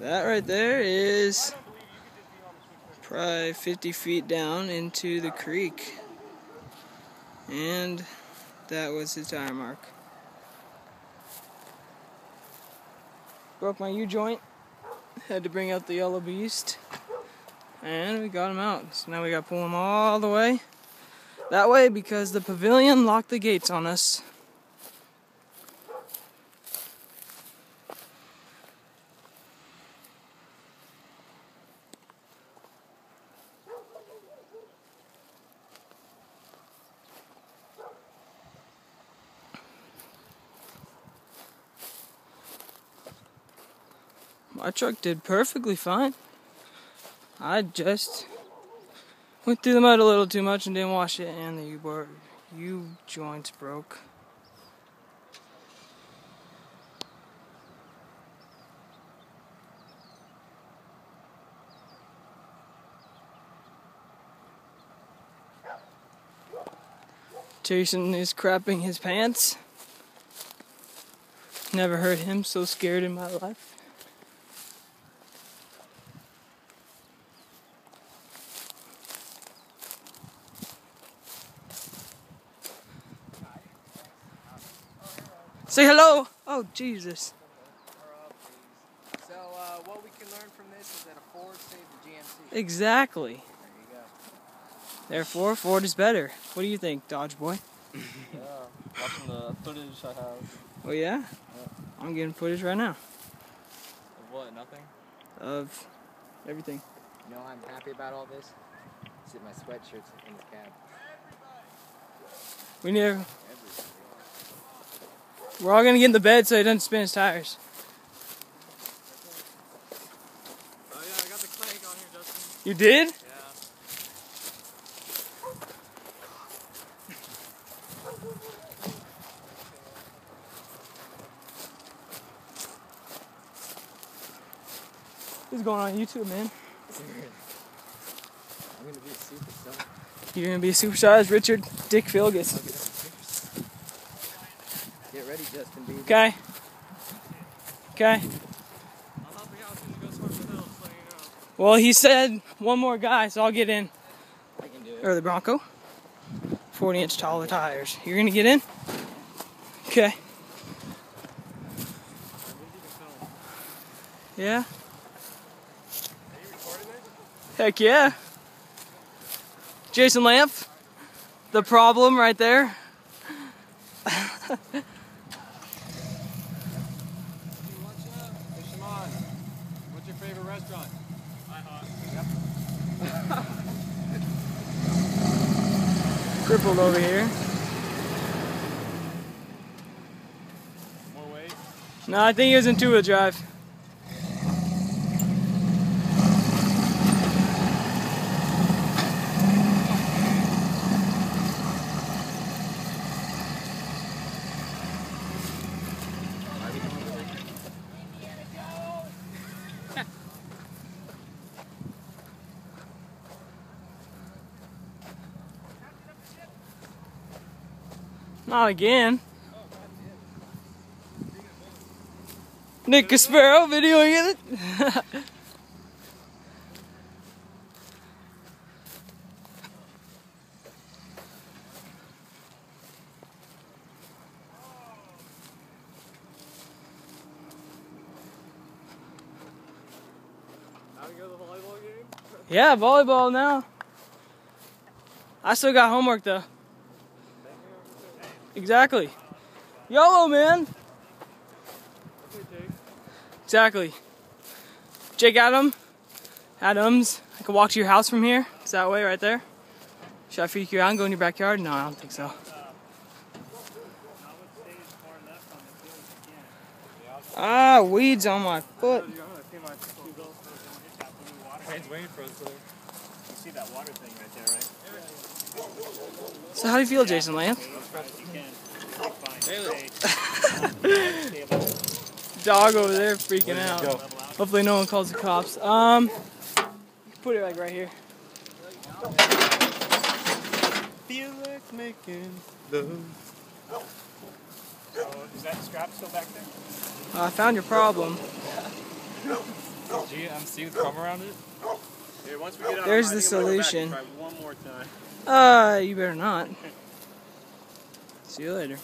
That right there is probably 50 feet down into the creek. And that was the tire mark. Broke my U-joint. Had to bring out the yellow beast. And we got him out. So now we got to pull him all the way that way because the pavilion locked the gates on us. My truck did perfectly fine. I just went through the mud a little too much and didn't wash it, and the U-bar, U-joints broke. Jason is crapping his pants. Never heard him so scared in my life. Say hello. Oh, Jesus. So, uh, what we can learn from this is that a Ford saved the GMC. Exactly. There you go. Therefore, Ford is better. What do you think, Dodge boy? Yeah, watching the footage I have. Oh, yeah? I'm getting footage right now Of what? Nothing? of everything. You know, I'm happy about all this. See my sweatshirts in the cab. We need. We're all gonna get in the bed so he doesn't spin his tires. Oh yeah, I got the clank on here, Justin. You did? Yeah. This is going on YouTube, man. I'm gonna be a superstar. You're gonna be a superstar as Richard Dick Philgus. Get Justin Bieber. Okay. Okay. I'm helping out to go swim the hills, so you know. Well, he said one more guy, so I'll get in. I can do it. Or the Bronco. 40 inch taller tires. You're gonna get in? Okay. Yeah? Are you recording it? Heck yeah. Jason Lamph. The problem right there. restaurant? IHOP. Yep. Crippled over here. More weight. No, I think he was in two wheel drive. Not again. Nick Caspero videoing it. Yeah, volleyball now. I still got homework though. Exactly. YOLO, man. Okay, Exactly. Jake Adam, Adams. I can walk to your house from here. It's that way right there. Should I freak you out and go in your backyard? No, I don't think so. Ah, weeds on my foot. I'm gonna see my two goals for the hit that water. Train's waiting for us there. You see that water thing right there, right? So how do you feel, Jason Lamph? You can find Dog over there freaking out. Hopefully no one calls the cops. Um, put it like right here. Feel like making love. So is that scrap still back there? Uh, I found your problem. GMC with chrome around it? Here, once we get out There's the back solution. and try one more time. Uh, you better not. See you later.